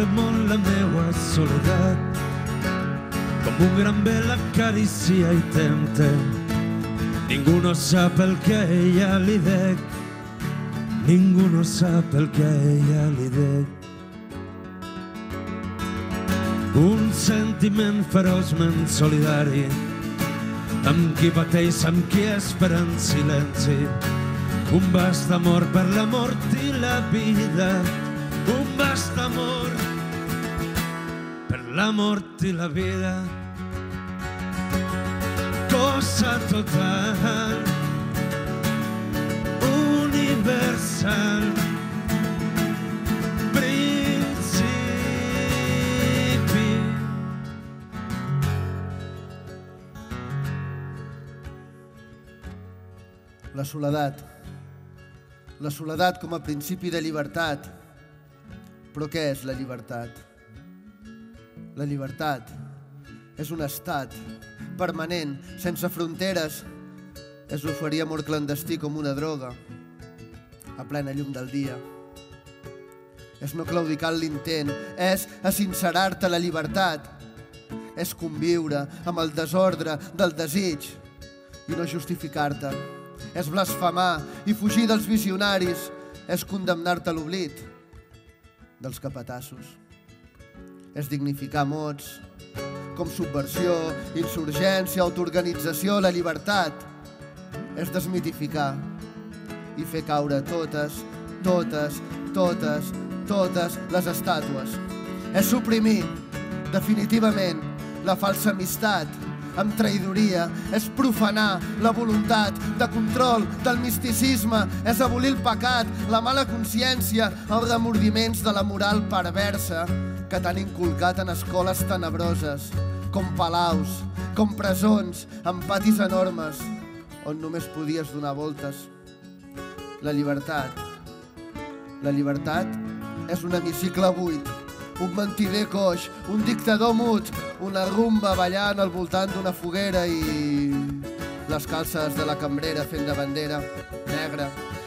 serve molt la meua soledat. Com un gran vela acaricia i tempte ningú no sap el que ella li dec. Ningú no sap el que ella li dec. Un sentiment feroçment solidari amb qui pateix, amb qui espera en silenci. Un vast amor per la mort i la vida, un vast amor la mort i la vida. Cosa total, universal, principi. La soledat. La soledat com a principi de llibertat. Però què és la llibertat? La llibertat és un estat permanent, sense fronteres. És oferir amor clandestí com una droga, a plena llum del dia. És no claudicar en l'intent, és asincerar-te la llibertat. És conviure amb el desordre del desig i no justificar-te és blasfemar i fugir dels visionaris, és condemnar-te a l'oblit dels capatassos. És dignificar mots com subversió, insurgència, autoorganització, la llibertat. És desmitificar i fer caure totes, totes, totes, totes les estàtues. És suprimir definitivament la falsa amistat, amb traïdoria, és profanar la voluntat de control del misticisme, és abolir el pecat, la mala consciència, els remordiments de la moral perversa que t'han inculcat en escoles tenebroses, com palaus, com presons, amb patis enormes, on només podies donar voltes. La llibertat. La llibertat és un hemicicle buit, un mentider coix, un dictador mut, una rumba ballant al voltant d'una foguera i les calces de la cambrera fent de bandera negra.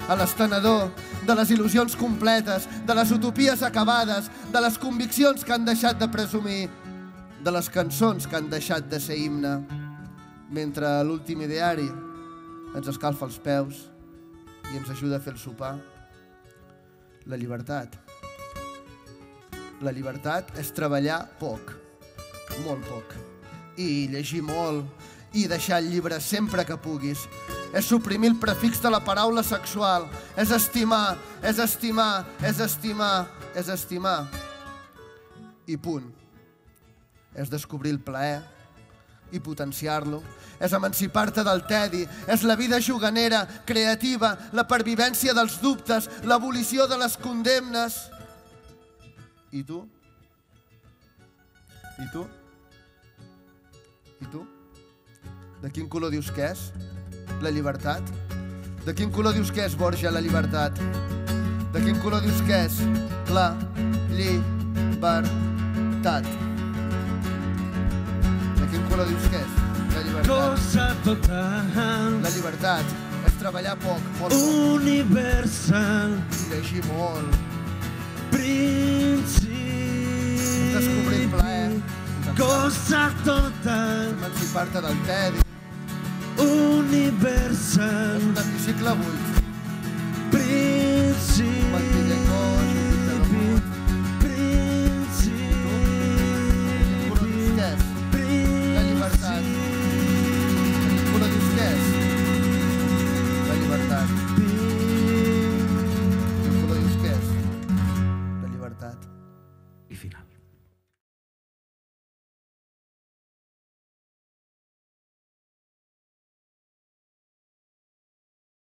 A l'estenedor de les il·lusions completes, de les utopies acabades, de les conviccions que han deixat de presumir, de les cançons que han deixat de ser himne, mentre l'últim ideari ens escalfa els peus i ens ajuda a fer el sopar. La llibertat la llibertat és treballar poc, molt poc, i llegir molt, i deixar el llibre sempre que puguis. És suprimir el prefix de la paraula sexual. És estimar, és estimar, és estimar, és estimar. I punt. És descobrir el plaer i potenciar-lo. És emancipar-te del tedi. És la vida juganera, creativa, la pervivència dels dubtes, l'abolició de les condemnes. I tu? I tu? De quin color dius que és? La llibertat? De quin color dius que és, Borja, la llibertat? De quin color dius que és? La llibertat. De quin color dius que és? La llibertat. Cosa total, La llibertat és treballar poc, molt poc, universal, llegir molt, principi, descobrir plaer, cosa total, emancipar-te del tedi, universal, un hemicicle buit.